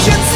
emotions